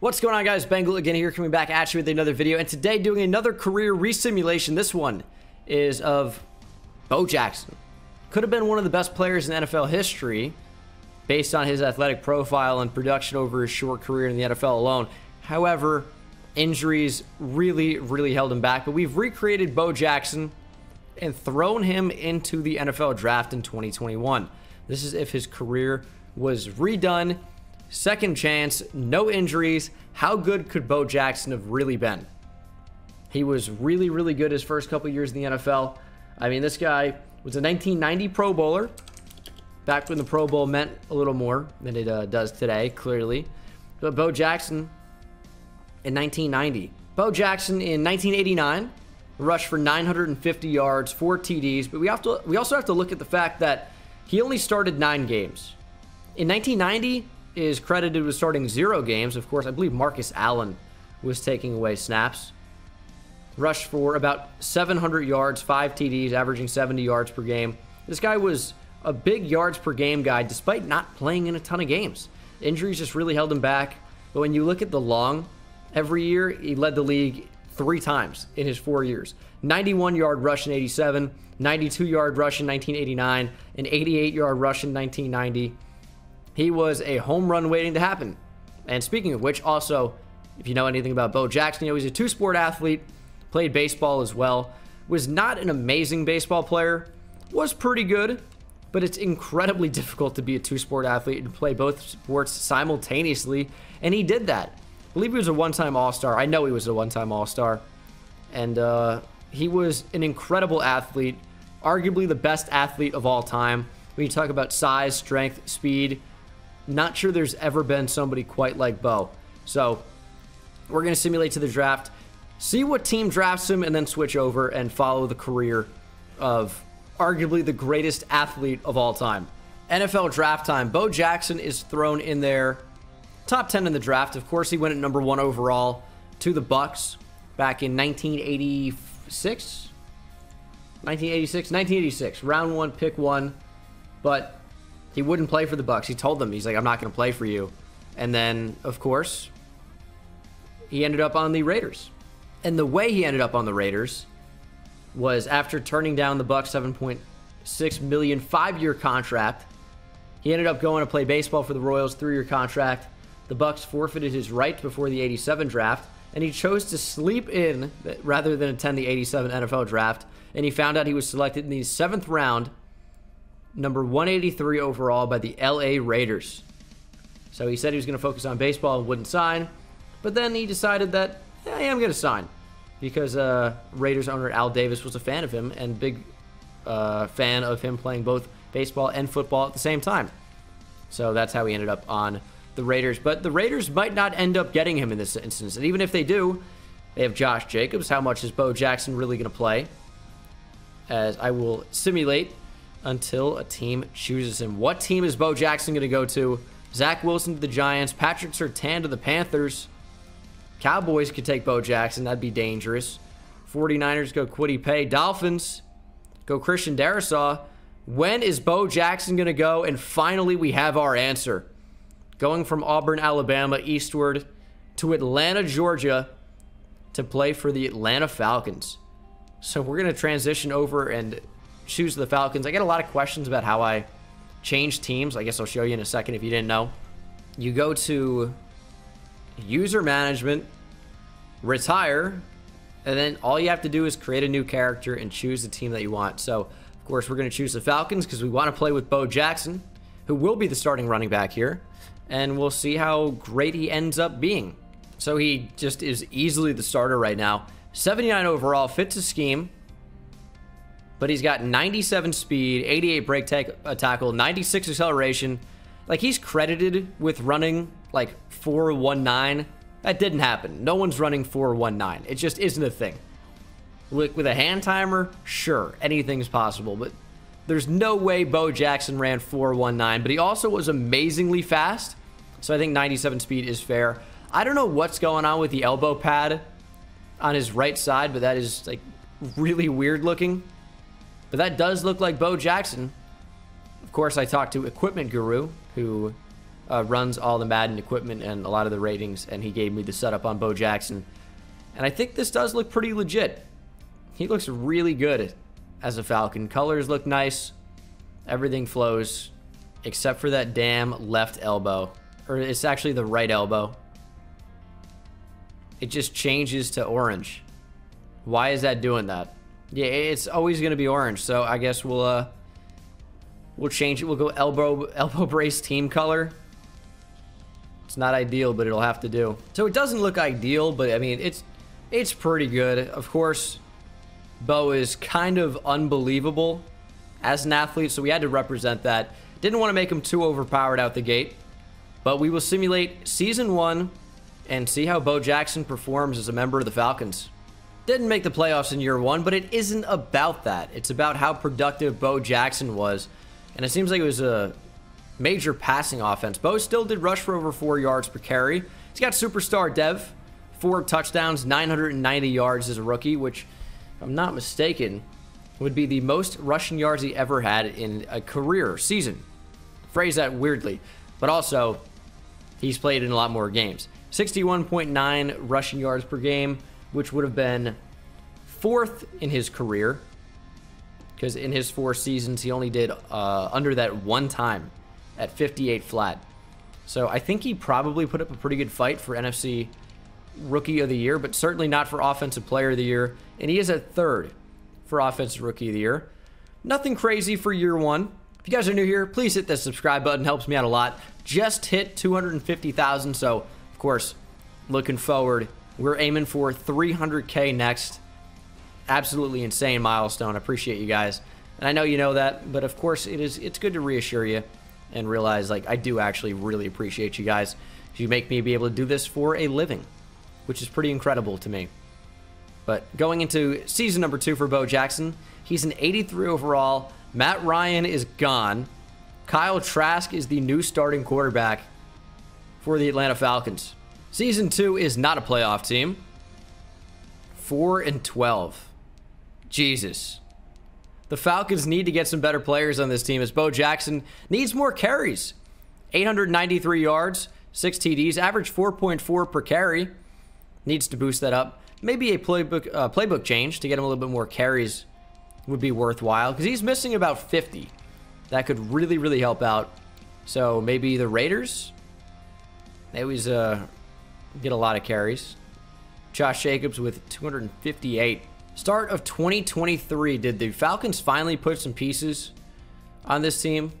What's going on guys, Bengal again here coming back at you with another video and today doing another career resimulation. This one is of Bo Jackson. Could have been one of the best players in NFL history based on his athletic profile and production over his short career in the NFL alone. However, injuries really, really held him back. But we've recreated Bo Jackson and thrown him into the NFL draft in 2021. This is if his career was redone Second chance, no injuries. How good could Bo Jackson have really been? He was really, really good his first couple years in the NFL. I mean, this guy was a 1990 Pro Bowler, back when the Pro Bowl meant a little more than it uh, does today, clearly. But Bo Jackson in 1990. Bo Jackson in 1989 rushed for 950 yards, four TDs. But we have to we also have to look at the fact that he only started nine games. In 1990, is credited with starting zero games. Of course, I believe Marcus Allen was taking away snaps. Rushed for about 700 yards, five TDs, averaging 70 yards per game. This guy was a big yards per game guy despite not playing in a ton of games. Injuries just really held him back. But when you look at the long, every year he led the league three times in his four years 91 yard rush in 87, 92 yard rush in 1989, an 88 yard rush in 1990. He was a home run waiting to happen. And speaking of which, also, if you know anything about Bo Jackson, you know, he's a two sport athlete, played baseball as well, was not an amazing baseball player, was pretty good, but it's incredibly difficult to be a two sport athlete and play both sports simultaneously. And he did that. I believe he was a one time All Star. I know he was a one time All Star. And uh, he was an incredible athlete, arguably the best athlete of all time. When you talk about size, strength, speed, not sure there's ever been somebody quite like Bo. So we're going to simulate to the draft, see what team drafts him, and then switch over and follow the career of arguably the greatest athlete of all time. NFL draft time. Bo Jackson is thrown in there. Top 10 in the draft. Of course, he went at number one overall to the Bucks back in 1986. 1986, 1986, round one, pick one. But he wouldn't play for the Bucks. He told them he's like, I'm not going to play for you. And then, of course, he ended up on the Raiders. And the way he ended up on the Raiders was after turning down the Bucks 7.6 million five-year contract. He ended up going to play baseball for the Royals, three-year contract. The Bucks forfeited his right before the 87 draft, and he chose to sleep in rather than attend the 87 NFL draft. And he found out he was selected in the seventh round number 183 overall by the LA Raiders. So he said he was going to focus on baseball and wouldn't sign, but then he decided that yeah, I am going to sign because uh, Raiders owner Al Davis was a fan of him and big uh, fan of him playing both baseball and football at the same time. So that's how he ended up on the Raiders. But the Raiders might not end up getting him in this instance. And even if they do, they have Josh Jacobs. How much is Bo Jackson really going to play? As I will simulate until a team chooses him. What team is Bo Jackson going to go to? Zach Wilson to the Giants, Patrick Surtain to the Panthers. Cowboys could take Bo Jackson. That'd be dangerous. 49ers go Kwity Paye. Dolphins go Christian Darrisaw. When is Bo Jackson going to go? And finally, we have our answer. Going from Auburn, Alabama, eastward to Atlanta, Georgia to play for the Atlanta Falcons. So we're going to transition over and choose the Falcons. I get a lot of questions about how I change teams. I guess I'll show you in a second if you didn't know. You go to user management, retire, and then all you have to do is create a new character and choose the team that you want. So, of course, we're going to choose the Falcons because we want to play with Bo Jackson, who will be the starting running back here. And we'll see how great he ends up being. So he just is easily the starter right now. 79 overall, fits a scheme but he's got 97 speed, 88 break uh, tackle, 96 acceleration. Like he's credited with running like 419. That didn't happen. No one's running 419. It just isn't a thing. With, with a hand timer, sure, anything's possible, but there's no way Bo Jackson ran 419, but he also was amazingly fast. So I think 97 speed is fair. I don't know what's going on with the elbow pad on his right side, but that is like really weird looking. But that does look like Bo Jackson. Of course, I talked to Equipment Guru, who uh, runs all the Madden equipment and a lot of the ratings, and he gave me the setup on Bo Jackson. And I think this does look pretty legit. He looks really good as a Falcon. Colors look nice. Everything flows, except for that damn left elbow. Or it's actually the right elbow. It just changes to orange. Why is that doing that? Yeah, it's always going to be orange, so I guess we'll uh we'll change it. We'll go elbow elbow brace team color. It's not ideal, but it'll have to do. So it doesn't look ideal, but I mean, it's it's pretty good. Of course, Bo is kind of unbelievable as an athlete, so we had to represent that. Didn't want to make him too overpowered out the gate, but we will simulate season one and see how Bo Jackson performs as a member of the Falcons. Didn't make the playoffs in year one, but it isn't about that. It's about how productive Bo Jackson was, and it seems like it was a major passing offense. Bo still did rush for over four yards per carry. He's got superstar Dev, four touchdowns, 990 yards as a rookie, which, if I'm not mistaken, would be the most rushing yards he ever had in a career season. Phrase that weirdly, but also he's played in a lot more games. 61.9 rushing yards per game, which would have been fourth in his career. Because in his four seasons, he only did uh, under that one time at 58 flat. So I think he probably put up a pretty good fight for NFC Rookie of the Year, but certainly not for Offensive Player of the Year. And he is at third for Offensive Rookie of the Year. Nothing crazy for year one. If you guys are new here, please hit that subscribe button. Helps me out a lot. Just hit 250,000, so of course, looking forward. We're aiming for 300k next. Absolutely insane milestone. Appreciate you guys. And I know you know that, but of course it is it's good to reassure you and realize like I do actually really appreciate you guys. You make me be able to do this for a living, which is pretty incredible to me. But going into season number two for Bo Jackson, he's an 83 overall. Matt Ryan is gone. Kyle Trask is the new starting quarterback for the Atlanta Falcons. Season two is not a playoff team. 4 and 12. Jesus. The Falcons need to get some better players on this team as Bo Jackson needs more carries. 893 yards, 6 TDs, average 4.4 per carry. Needs to boost that up. Maybe a playbook uh, playbook change to get him a little bit more carries would be worthwhile because he's missing about 50. That could really, really help out. So maybe the Raiders. They always uh, get a lot of carries. Josh Jacobs with 258. Start of 2023. Did the Falcons finally put some pieces on this team?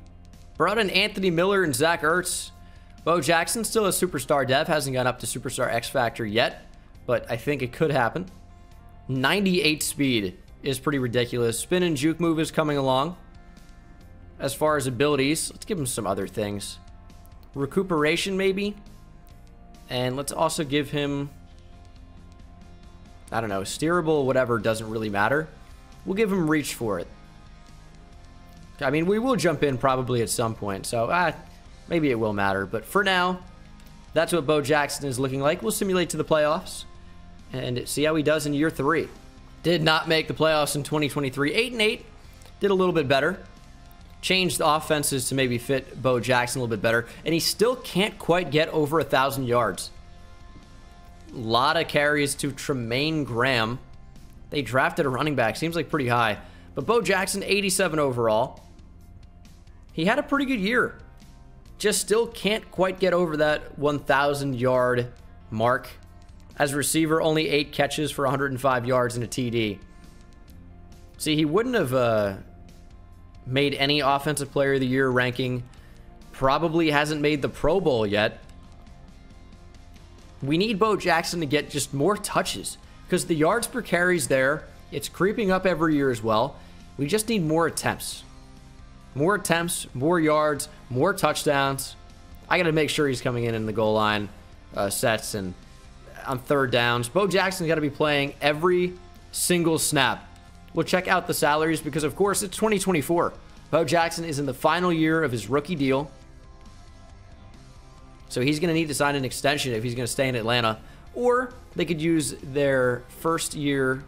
Brought in Anthony Miller and Zach Ertz. Bo Jackson still a superstar dev. Hasn't gone up to superstar X Factor yet, but I think it could happen. 98 speed is pretty ridiculous. Spin and juke move is coming along. As far as abilities, let's give him some other things. Recuperation, maybe? And let's also give him I don't know, steerable, whatever, doesn't really matter. We'll give him reach for it. I mean, we will jump in probably at some point, so ah, maybe it will matter. But for now, that's what Bo Jackson is looking like. We'll simulate to the playoffs and see how he does in year three. Did not make the playoffs in 2023. 8 and 8. Did a little bit better. Changed the offenses to maybe fit Bo Jackson a little bit better. And he still can't quite get over a 1,000 yards lot of carries to Tremaine Graham. They drafted a running back. Seems like pretty high. But Bo Jackson, 87 overall. He had a pretty good year. Just still can't quite get over that 1,000 yard mark. As receiver, only eight catches for 105 yards and a TD. See, he wouldn't have uh, made any Offensive Player of the Year ranking. Probably hasn't made the Pro Bowl yet. We need Bo Jackson to get just more touches because the yards per carries there, it's creeping up every year as well. We just need more attempts. More attempts, more yards, more touchdowns. I got to make sure he's coming in in the goal line uh, sets and on third downs. Bo Jackson's got to be playing every single snap. We'll check out the salaries because, of course, it's 2024. Bo Jackson is in the final year of his rookie deal. So he's going to need to sign an extension if he's going to stay in Atlanta. Or they could use their first year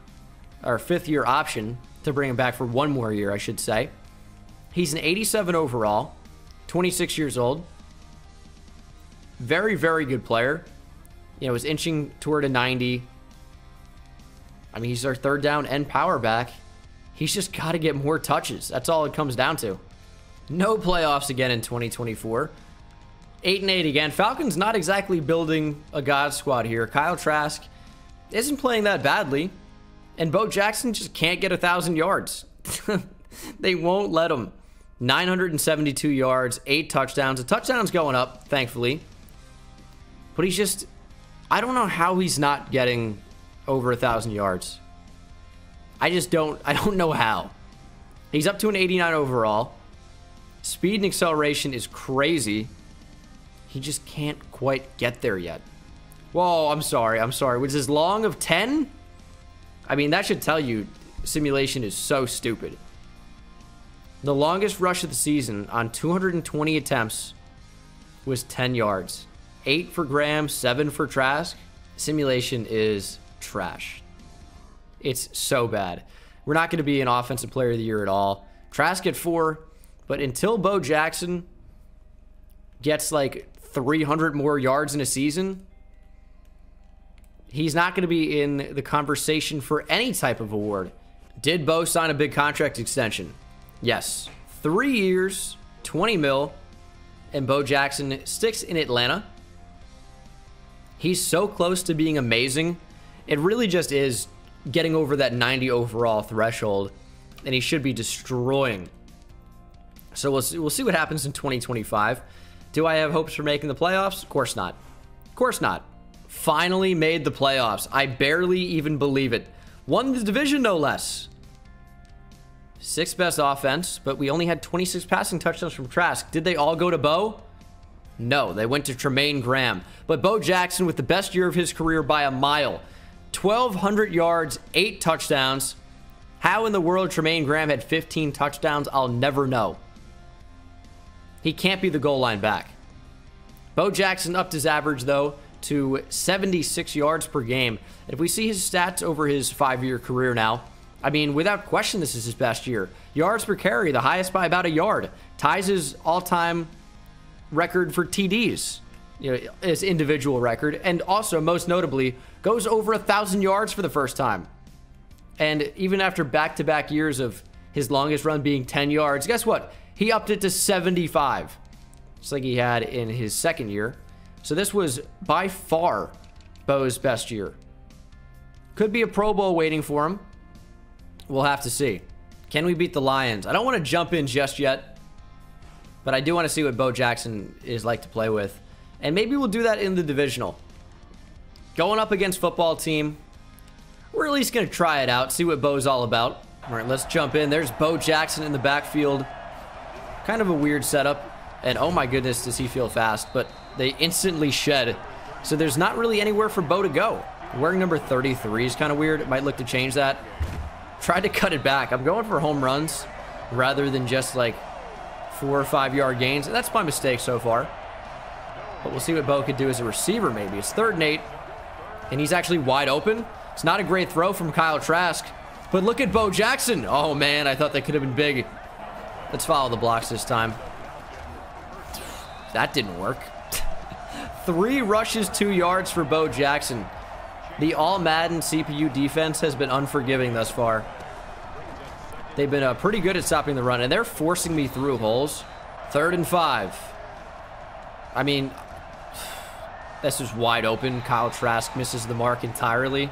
or fifth year option to bring him back for one more year, I should say. He's an 87 overall, 26 years old. Very, very good player. You know, was inching toward a 90. I mean, he's our third down and power back. He's just got to get more touches. That's all it comes down to. No playoffs again in 2024. 8 and 8 again. Falcons not exactly building a god squad here. Kyle Trask isn't playing that badly. And Bo Jackson just can't get a 1,000 yards. they won't let him. 972 yards, 8 touchdowns. The touchdown's going up, thankfully. But he's just... I don't know how he's not getting over a 1,000 yards. I just don't... I don't know how. He's up to an 89 overall. Speed and acceleration is crazy. He just can't quite get there yet. Whoa, I'm sorry. I'm sorry. Was his long of 10? I mean, that should tell you simulation is so stupid. The longest rush of the season on 220 attempts was 10 yards. 8 for Graham, 7 for Trask. Simulation is trash. It's so bad. We're not going to be an offensive player of the year at all. Trask at 4, but until Bo Jackson gets like 300 more yards in a season, he's not going to be in the conversation for any type of award. Did Bo sign a big contract extension? Yes. Three years, 20 mil, and Bo Jackson sticks in Atlanta. He's so close to being amazing. It really just is getting over that 90 overall threshold, and he should be destroying. So we'll see, we'll see what happens in 2025. Do I have hopes for making the playoffs? Of course not. Of course not. Finally made the playoffs. I barely even believe it. Won the division, no less. Sixth best offense, but we only had 26 passing touchdowns from Trask. Did they all go to Bo? No, they went to Tremaine Graham. But Bo Jackson with the best year of his career by a mile. 1,200 yards, 8 touchdowns. How in the world Tremaine Graham had 15 touchdowns, I'll never know. He can't be the goal line back. Bo Jackson upped his average, though, to 76 yards per game. If we see his stats over his five-year career now, I mean, without question, this is his best year. Yards per carry, the highest by about a yard. Ties his all-time record for TDs, you know, his individual record. And also, most notably, goes over a 1,000 yards for the first time. And even after back-to-back years of his longest run being 10 yards, guess what? He upped it to 75, just like he had in his second year. So this was by far Bo's best year. Could be a Pro Bowl waiting for him. We'll have to see. Can we beat the Lions? I don't want to jump in just yet, but I do want to see what Bo Jackson is like to play with. And maybe we'll do that in the divisional. Going up against football team, we're at least going to try it out, see what Bo's all about. All right, let's jump in. There's Bo Jackson in the backfield. Kind of a weird setup. And oh my goodness, does he feel fast. But they instantly shed. So there's not really anywhere for Bo to go. Wearing number 33 is kind of weird. It might look to change that. Tried to cut it back. I'm going for home runs rather than just like four or five yard gains. That's my mistake so far. But we'll see what Bo could do as a receiver maybe. It's third and eight. And he's actually wide open. It's not a great throw from Kyle Trask. But look at Bo Jackson. Oh, man, I thought that could have been big. Let's follow the blocks this time. That didn't work. Three rushes, two yards for Bo Jackson. The all-Madden CPU defense has been unforgiving thus far. They've been uh, pretty good at stopping the run, and they're forcing me through holes. Third and five. I mean, this is wide open. Kyle Trask misses the mark entirely.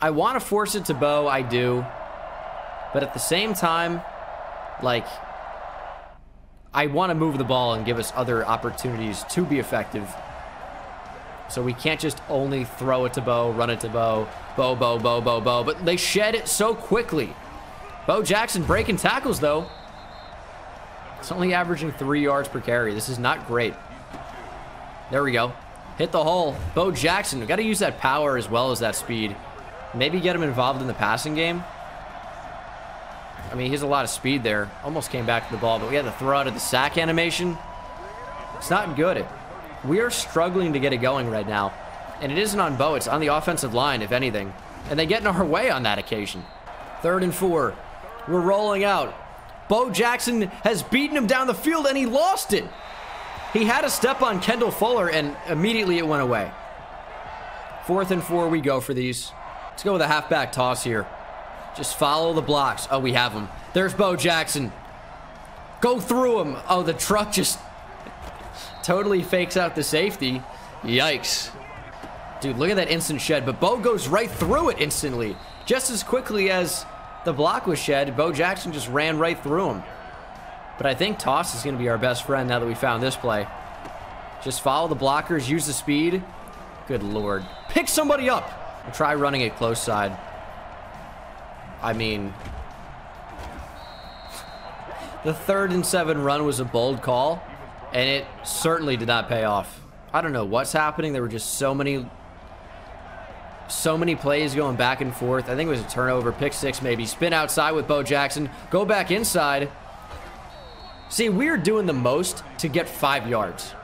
I want to force it to Bo, I do. But at the same time, like, I want to move the ball and give us other opportunities to be effective. So we can't just only throw it to Bo, run it to Bo, Bo, Bo, Bo, Bo, Bo. But they shed it so quickly. Bo Jackson breaking tackles, though. It's only averaging three yards per carry. This is not great. There we go. Hit the hole. Bo Jackson. we got to use that power as well as that speed. Maybe get him involved in the passing game. I mean, he has a lot of speed there. Almost came back to the ball, but we had to throw out of the sack animation. It's not good. We are struggling to get it going right now. And it isn't on Bo, it's on the offensive line, if anything. And they get in our way on that occasion. Third and four. We're rolling out. Bo Jackson has beaten him down the field, and he lost it. He had a step on Kendall Fuller, and immediately it went away. Fourth and four, we go for these. Let's go with a halfback toss here. Just follow the blocks. Oh, we have him. There's Bo Jackson. Go through him. Oh, the truck just totally fakes out the safety. Yikes. Dude, look at that instant shed. But Bo goes right through it instantly. Just as quickly as the block was shed, Bo Jackson just ran right through him. But I think toss is going to be our best friend now that we found this play. Just follow the blockers, use the speed. Good lord. Pick somebody up. We'll try running it close side. I mean, the third and seven run was a bold call, and it certainly did not pay off. I don't know what's happening. There were just so many, so many plays going back and forth. I think it was a turnover, pick six maybe. Spin outside with Bo Jackson. Go back inside. See, we're doing the most to get five yards.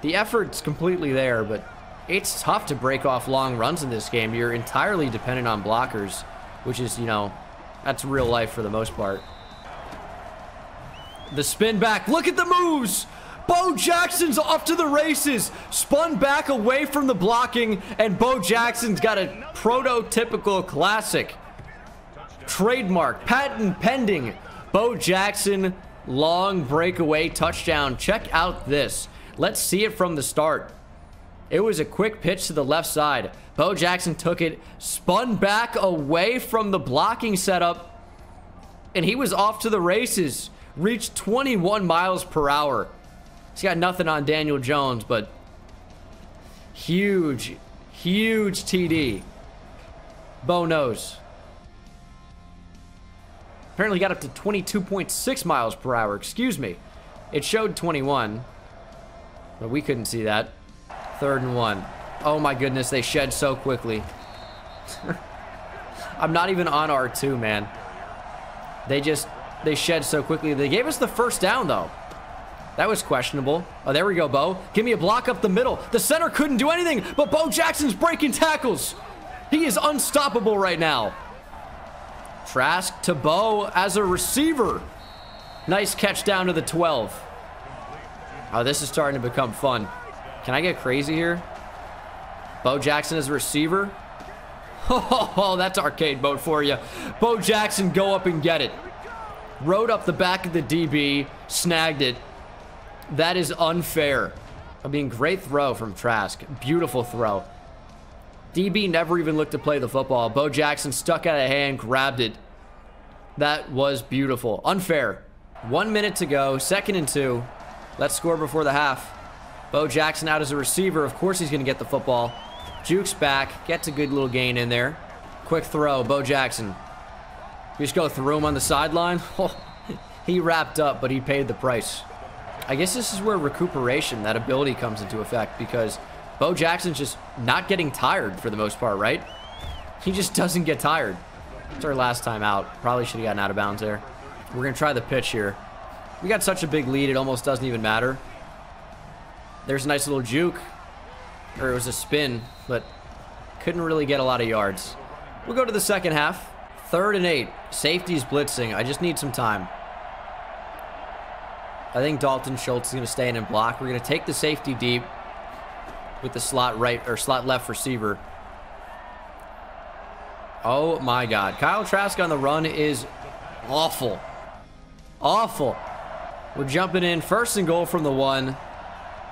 The effort's completely there, but it's tough to break off long runs in this game. You're entirely dependent on blockers, which is, you know, that's real life for the most part. The spin back. Look at the moves. Bo Jackson's off to the races. Spun back away from the blocking, and Bo Jackson's got a prototypical classic. Trademark, patent pending. Bo Jackson, long breakaway touchdown. Check out this. Let's see it from the start. It was a quick pitch to the left side. Bo Jackson took it, spun back away from the blocking setup, and he was off to the races. Reached 21 miles per hour. He's got nothing on Daniel Jones, but huge, huge TD. Bo knows. Apparently got up to 22.6 miles per hour. Excuse me. It showed 21, but we couldn't see that. Third and one. Oh my goodness, they shed so quickly. I'm not even on R2, man. They just, they shed so quickly. They gave us the first down, though. That was questionable. Oh, there we go, Bo. Give me a block up the middle. The center couldn't do anything, but Bo Jackson's breaking tackles. He is unstoppable right now. Trask to Bo as a receiver. Nice catch down to the 12. Oh, this is starting to become fun. Can I get crazy here? Bo Jackson as a receiver. Oh, that's arcade mode for you. Bo Jackson, go up and get it. Rode up the back of the DB, snagged it. That is unfair. I mean, great throw from Trask. Beautiful throw. DB never even looked to play the football. Bo Jackson stuck out of hand, grabbed it. That was beautiful. Unfair. One minute to go. Second and two. Let's score before the half. Bo Jackson out as a receiver. Of course he's going to get the football. Jukes back. Gets a good little gain in there. Quick throw. Bo Jackson. We just go through him on the sideline. Oh, he wrapped up, but he paid the price. I guess this is where recuperation, that ability comes into effect because Bo Jackson's just not getting tired for the most part, right? He just doesn't get tired. It's our last time out. Probably should have gotten out of bounds there. We're going to try the pitch here. We got such a big lead, it almost doesn't even matter. There's a nice little juke. Or it was a spin, but couldn't really get a lot of yards. We'll go to the second half. Third and eight. Safety's blitzing. I just need some time. I think Dalton Schultz is going to stay in and block. We're going to take the safety deep with the slot right or slot left receiver. Oh my God. Kyle Trask on the run is awful. Awful. We're jumping in first and goal from the one.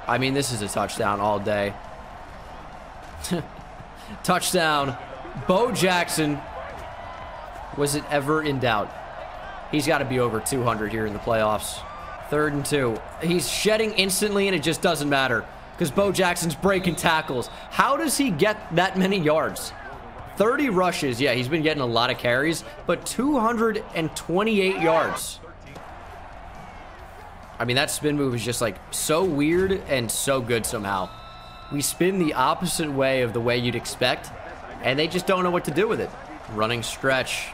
I mean, this is a touchdown all day. touchdown. Bo Jackson. Was it ever in doubt? He's got to be over 200 here in the playoffs. Third and two. He's shedding instantly, and it just doesn't matter because Bo Jackson's breaking tackles. How does he get that many yards? 30 rushes. Yeah, he's been getting a lot of carries, but 228 yards. I mean, that spin move is just like so weird and so good somehow. We spin the opposite way of the way you'd expect, and they just don't know what to do with it. Running stretch.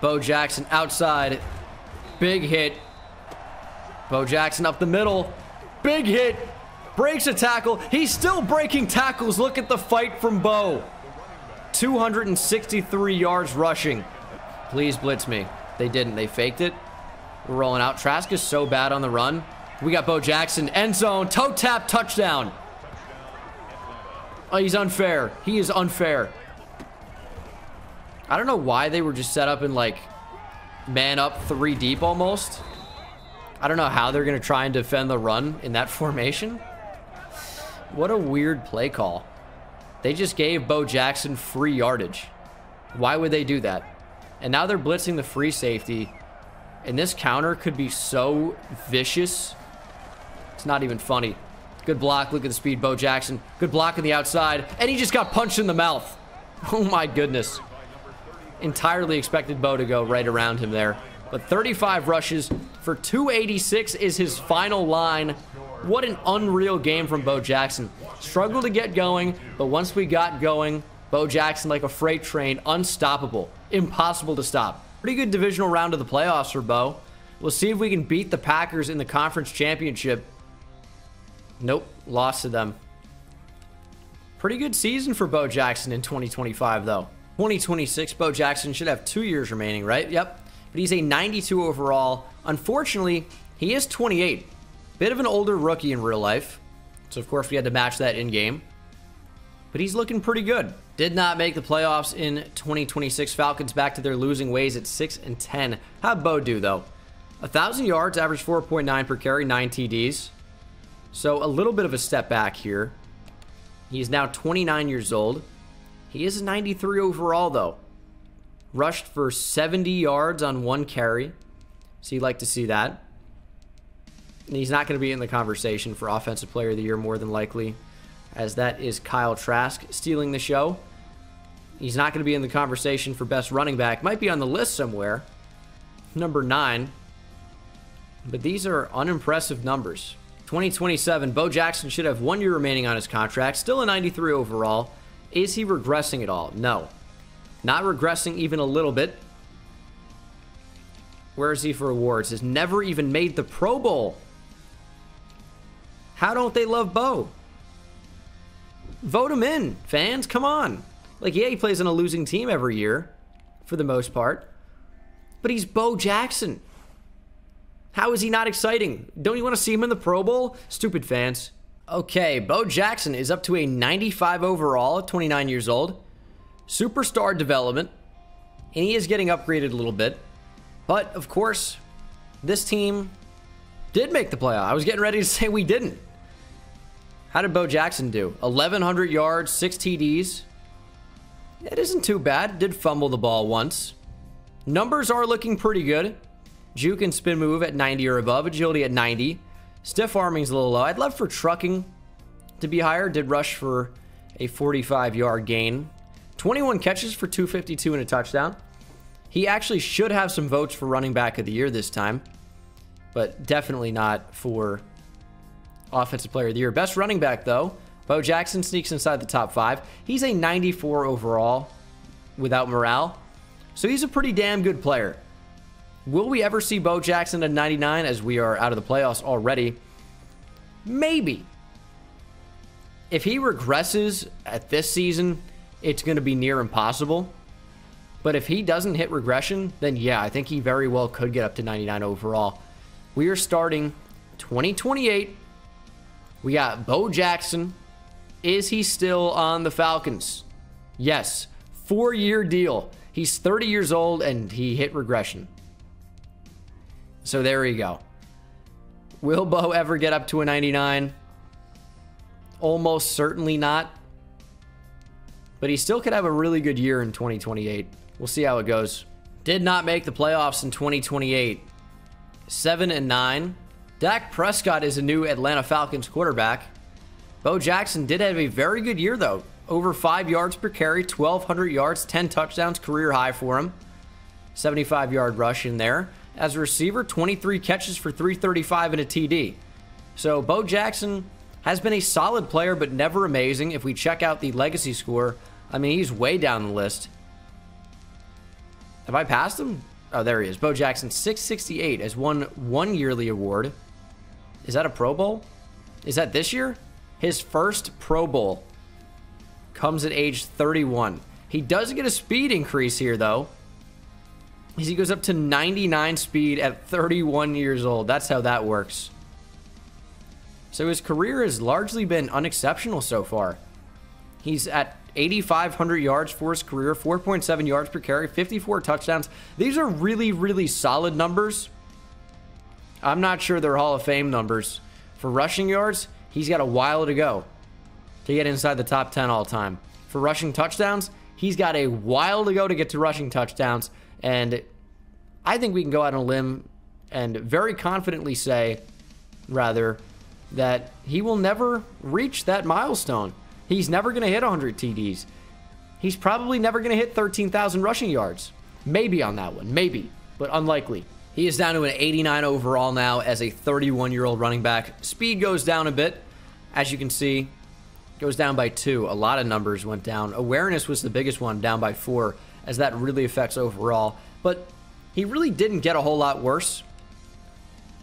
Bo Jackson outside. Big hit. Bo Jackson up the middle. Big hit. Breaks a tackle. He's still breaking tackles. Look at the fight from Bo. 263 yards rushing. Please blitz me. They didn't. They faked it. We're rolling out. Trask is so bad on the run. We got Bo Jackson, end zone, toe tap, touchdown. Oh, he's unfair. He is unfair. I don't know why they were just set up in like man up three deep almost. I don't know how they're going to try and defend the run in that formation. What a weird play call. They just gave Bo Jackson free yardage. Why would they do that? And now they're blitzing the free safety. And this counter could be so vicious. It's not even funny. Good block. Look at the speed. Bo Jackson. Good block on the outside. And he just got punched in the mouth. Oh my goodness. Entirely expected Bo to go right around him there. But 35 rushes for 286 is his final line. What an unreal game from Bo Jackson. Struggled to get going, but once we got going, Bo Jackson like a freight train, unstoppable. Impossible to stop. Pretty good divisional round of the playoffs for Bo. We'll see if we can beat the Packers in the conference championship. Nope, lost to them. Pretty good season for Bo Jackson in 2025, though. 2026, Bo Jackson should have two years remaining, right? Yep. But he's a 92 overall. Unfortunately, he is 28. Bit of an older rookie in real life. So, of course, we had to match that in game. But he's looking pretty good. Did not make the playoffs in 2026. Falcons back to their losing ways at 6 and 10. How'd Bo do, though? 1,000 yards, average 4.9 per carry, 9 TDs. So, a little bit of a step back here. He's now 29 years old. He is a 93 overall, though. Rushed for 70 yards on one carry. So you'd like to see that. He's not going to be in the conversation for Offensive Player of the Year more than likely, as that is Kyle Trask stealing the show. He's not going to be in the conversation for Best Running Back. Might be on the list somewhere. Number 9. But these are unimpressive numbers. 2027, Bo Jackson should have one year remaining on his contract. Still a 93 overall. Is he regressing at all? No. Not regressing even a little bit. Where is he for awards? Has never even made the Pro Bowl. How don't they love Bo? Vote him in, fans. Come on. Like, yeah, he plays on a losing team every year, for the most part. But he's Bo Jackson. How is he not exciting? Don't you want to see him in the Pro Bowl? Stupid fans. Okay, Bo Jackson is up to a 95 overall at 29 years old. Superstar development. And he is getting upgraded a little bit. But, of course, this team did make the playoff. I was getting ready to say we didn't. How did Bo Jackson do? 1,100 yards, 6 TDs. It isn't too bad. Did fumble the ball once. Numbers are looking pretty good. Juke and spin move at 90 or above. Agility at 90. Stiff arming's a little low. I'd love for trucking to be higher. Did rush for a 45 yard gain. 21 catches for 252 and a touchdown. He actually should have some votes for running back of the year this time, but definitely not for offensive player of the year. Best running back, though, Bo Jackson sneaks inside the top five. He's a 94 overall without morale, so he's a pretty damn good player. Will we ever see Bo Jackson at 99 as we are out of the playoffs already? Maybe. If he regresses at this season, it's going to be near impossible. But if he doesn't hit regression, then yeah, I think he very well could get up to 99 overall. We are starting 2028. We got Bo Jackson. Is he still on the Falcons? Yes. Four year deal. He's 30 years old and he hit regression. So there you go. Will Bo ever get up to a 99? Almost certainly not. But he still could have a really good year in 2028. We'll see how it goes. Did not make the playoffs in 2028. 7 and 9. Dak Prescott is a new Atlanta Falcons quarterback. Bo Jackson did have a very good year though. Over 5 yards per carry, 1200 yards, 10 touchdowns, career high for him. 75 yard rush in there. As a receiver, 23 catches for 335 and a TD. So Bo Jackson has been a solid player, but never amazing. If we check out the legacy score, I mean, he's way down the list. Have I passed him? Oh, there he is. Bo Jackson, 668, has won one yearly award. Is that a Pro Bowl? Is that this year? His first Pro Bowl comes at age 31. He does get a speed increase here, though. He goes up to 99 speed at 31 years old. That's how that works. So his career has largely been unexceptional so far. He's at 8,500 yards for his career, 4.7 yards per carry, 54 touchdowns. These are really, really solid numbers. I'm not sure they're Hall of Fame numbers. For rushing yards, he's got a while to go to get inside the top 10 all time. For rushing touchdowns, he's got a while to go to get to rushing touchdowns. And I think we can go out on a limb and very confidently say, rather, that he will never reach that milestone. He's never going to hit 100 TDs. He's probably never going to hit 13,000 rushing yards. Maybe on that one, maybe, but unlikely. He is down to an 89 overall now as a 31 year old running back. Speed goes down a bit, as you can see, goes down by two. A lot of numbers went down. Awareness was the biggest one, down by four, as that really affects overall. But he really didn't get a whole lot worse.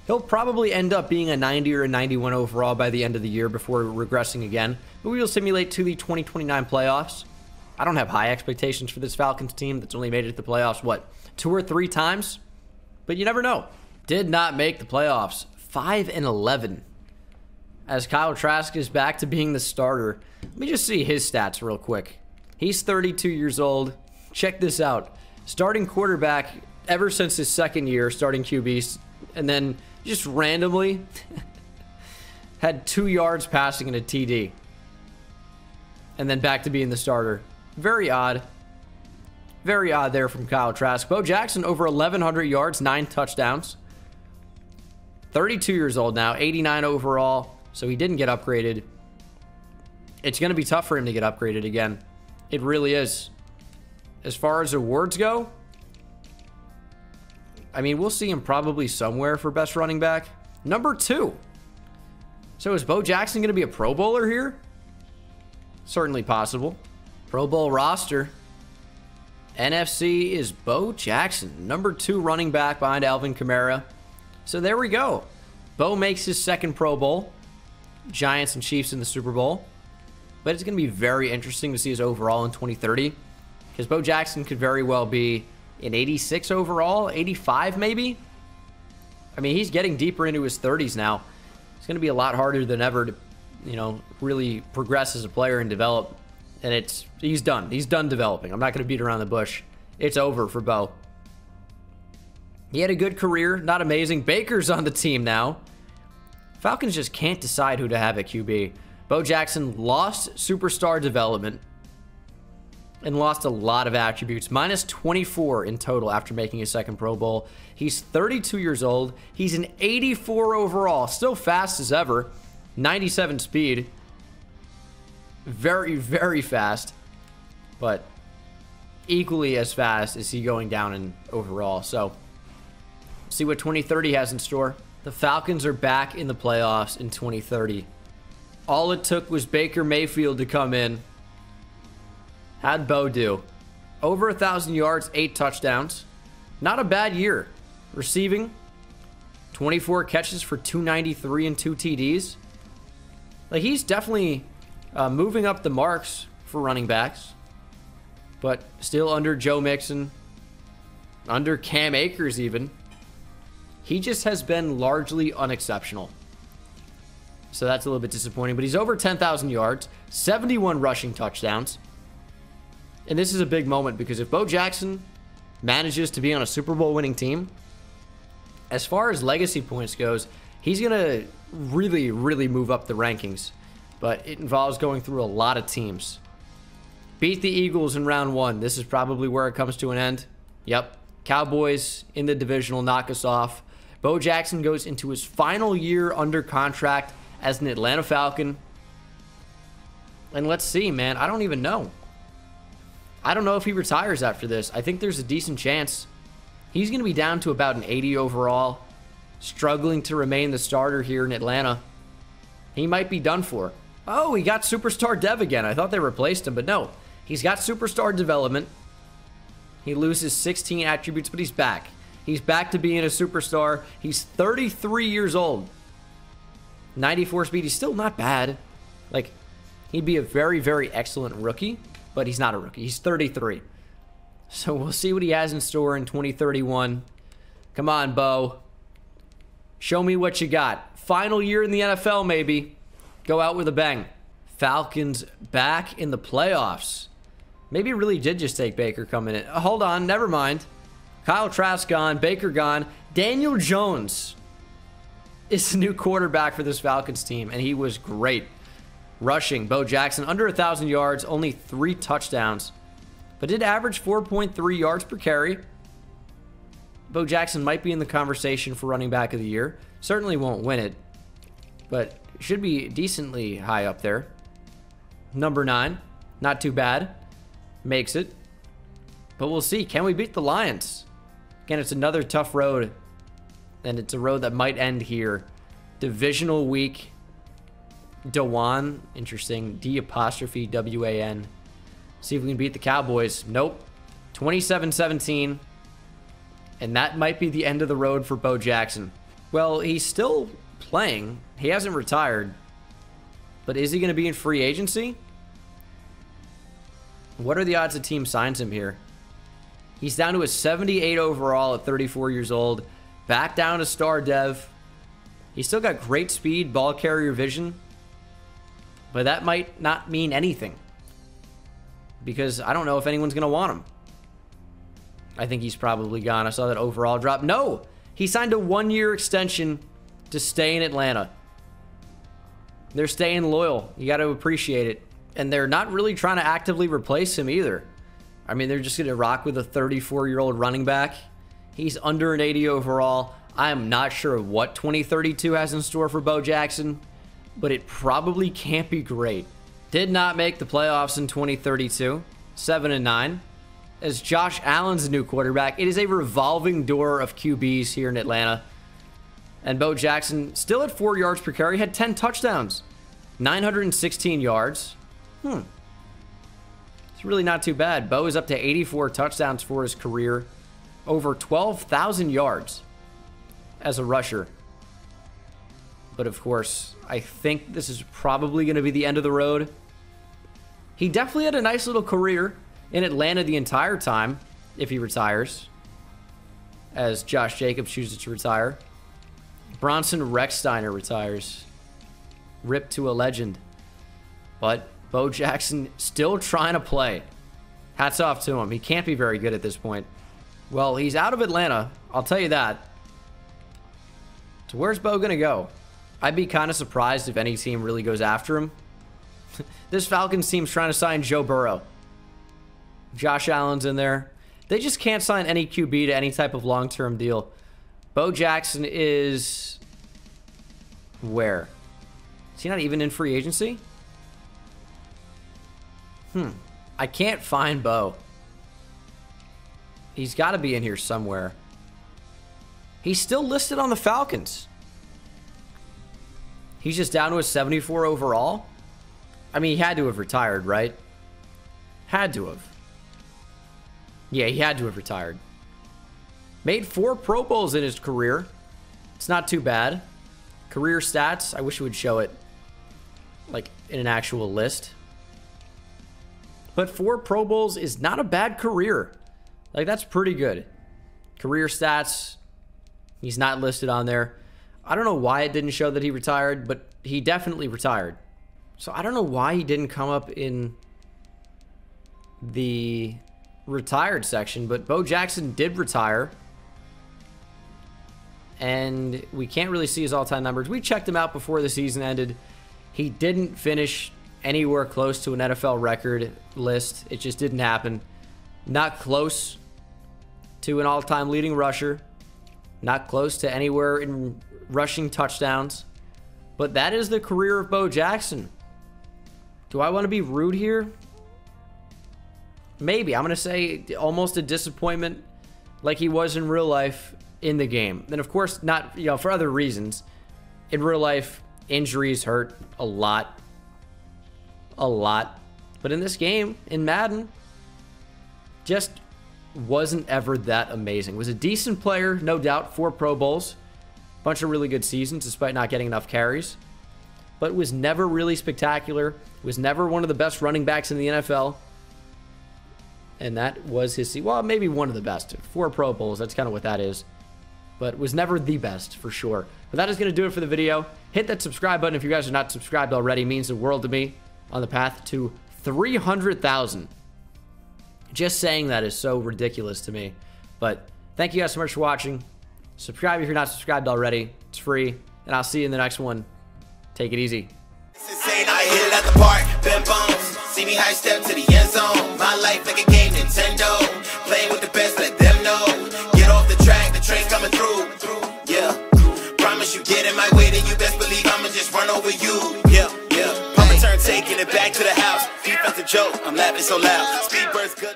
He'll probably end up being a 90 or a 91 overall by the end of the year before regressing again, but we will simulate to the 2029 playoffs. I don't have high expectations for this Falcons team that's only made it to the playoffs, what, two or three times? But you never know. Did not make the playoffs. 5 and 11. As Kyle Trask is back to being the starter. Let me just see his stats real quick. He's 32 years old. Check this out. Starting quarterback ever since his second year, starting QB, and then just randomly had two yards passing in a TD. And then back to being the starter. Very odd. Very odd there from Kyle Trask. Bo Jackson over 1,100 yards, nine touchdowns. 32 years old now, 89 overall. So he didn't get upgraded. It's going to be tough for him to get upgraded again. It really is. As far as awards go, I mean, we'll see him probably somewhere for best running back. Number two. So is Bo Jackson going to be a Pro Bowler here? Certainly possible. Pro Bowl roster. NFC is Bo Jackson, number two running back behind Alvin Kamara. So there we go. Bo makes his second Pro Bowl. Giants and Chiefs in the Super Bowl. But it's going to be very interesting to see his overall in 2030. Because Bo Jackson could very well be in 86 overall, 85 maybe. I mean, he's getting deeper into his 30s now. It's going to be a lot harder than ever to, you know, really progress as a player and develop. And it's he's done. He's done developing. I'm not going to beat around the bush. It's over for Bo. He had a good career, not amazing. Baker's on the team now. Falcons just can't decide who to have at QB. Bo Jackson lost superstar development and lost a lot of attributes. Minus 24 in total after making his second Pro Bowl. He's 32 years old. He's an 84 overall. Still fast as ever. 97 speed. Very, very fast. But equally as fast is he going down in overall. So, see what 2030 has in store. The Falcons are back in the playoffs in 2030. All it took was Baker Mayfield to come in How'd Bo do? Over a thousand yards, eight touchdowns. Not a bad year. Receiving, 24 catches for 293 and two TDs. Like he's definitely uh, moving up the marks for running backs, but still under Joe Mixon, under Cam Akers even. He just has been largely unexceptional. So that's a little bit disappointing, but he's over 10,000 yards, 71 rushing touchdowns. And this is a big moment because if Bo Jackson manages to be on a Super Bowl winning team, as far as legacy points goes, he's going to really, really move up the rankings. But it involves going through a lot of teams. Beat the Eagles in round one. This is probably where it comes to an end. Yep. Cowboys in the divisional knock us off. Bo Jackson goes into his final year under contract as an Atlanta Falcon. And let's see, man. I don't even know. I don't know if he retires after this. I think there's a decent chance. He's going to be down to about an 80 overall, struggling to remain the starter here in Atlanta. He might be done for. Oh, he got superstar dev again. I thought they replaced him, but no. He's got superstar development. He loses 16 attributes, but he's back. He's back to being a superstar. He's 33 years old. 94 speed. He's still not bad. Like, he'd be a very, very excellent rookie but he's not a rookie. He's 33. So we'll see what he has in store in 2031. Come on, Bo. Show me what you got. final year in the NFL, maybe. Go out with a bang. Falcons back in the playoffs. Maybe really did just take Baker coming in. Uh, hold on, never mind. Kyle Trask gone, Baker gone. Daniel Jones is the new quarterback for this Falcons team, and he was great. Rushing, Bo Jackson, under 1,000 yards, only three touchdowns, but did average 4.3 yards per carry. Bo Jackson might be in the conversation for running back of the year. Certainly won't win it, but should be decently high up there. Number nine, not too bad. Makes it. But we'll see. Can we beat the Lions? Again, it's another tough road. And it's a road that might end here. Divisional week. Dewan. Interesting. D apostrophe W A N. See if we can beat the Cowboys. Nope. 27 17. And that might be the end of the road for Bo Jackson. Well, he's still playing. He hasn't retired. But is he going to be in free agency? What are the odds a team signs him here? He's down to a 78 overall at 34 years old. Back down to star dev. He's still got great speed, ball carrier vision. But that might not mean anything. Because I don't know if anyone's going to want him. I think he's probably gone. I saw that overall drop. No! He signed a one-year extension to stay in Atlanta. They're staying loyal. You got to appreciate it. And they're not really trying to actively replace him either. I mean, they're just going to rock with a 34-year-old running back. He's under an 80 overall. I am not sure what 2032 has in store for Bo Jackson, but it probably can't be great. Did not make the playoffs in 2032, 7 and 9. As Josh Allen's new quarterback, it is a revolving door of QBs here in Atlanta. And Bo Jackson, still at 4 yards per carry, had 10 touchdowns, 916 yards. Hmm. It's really not too bad. Bo is up to 84 touchdowns for his career, over 12,000 yards as a rusher. But of course, I think this is probably going to be the end of the road. He definitely had a nice little career in Atlanta the entire time, if he retires, as Josh Jacobs chooses to retire. Bronson Rechsteiner retires. Rip to a legend. But Bo Jackson still trying to play. Hats off to him. He can't be very good at this point. Well, he's out of Atlanta. I'll tell you that. So where's Bo going to go? I'd be kind of surprised if any team really goes after him. this Falcons team's trying to sign Joe Burrow. Josh Allen's in there. They just can't sign any QB to any type of long-term deal. Bo Jackson is... Where? Is he not even in free agency? Hmm. I can't find Bo. He's got to be in here somewhere. He's still listed on the Falcons. He's just down to a 74 overall. I mean, he had to have retired, right? Had to have. Yeah, he had to have retired. Made four Pro Bowls in his career. It's not too bad. Career stats, I wish it would show it like in an actual list. But four Pro Bowls is not a bad career. Like, that's pretty good. Career stats, he's not listed on there. I don't know why it didn't show that he retired, but he definitely retired. So I don't know why he didn't come up in the retired section, but Bo Jackson did retire. And we can't really see his all-time numbers. We checked him out before the season ended. He didn't finish anywhere close to an NFL record list. It just didn't happen. Not close to an all time leading rusher. Not close to anywhere in rushing touchdowns. But that is the career of Bo Jackson. Do I want to be rude here? Maybe. I'm going to say almost a disappointment like he was in real life in the game. And of course, not, you know, for other reasons. In real life, injuries hurt a lot a lot. But in this game, in Madden, just wasn't ever that amazing. Was a decent player, no doubt, four Pro Bowls. Bunch of really good seasons despite not getting enough carries. But was never really spectacular. Was never one of the best running backs in the NFL. And that was his, well, maybe one of the best. Four Pro Bowls, that's kind of what that is. But was never the best, for sure. But that is going to do it for the video. Hit that subscribe button if you guys are not subscribed already. It means the world to me on the path to 300,000. Just saying that is so ridiculous to me. But thank you guys so much for watching. Subscribe if you're not subscribed already. It's free. And I'll see you in the next one. Take it easy. See me high step to the end zone. My life like a game Nintendo. Playing with the best, let them know. The train's coming through. Yeah. Promise you get in my way, then you best believe I'ma just run over you. Yeah, yeah. I'ma turn taking it back to the house. Defensive joke, I'm laughing so loud. Speed burst good.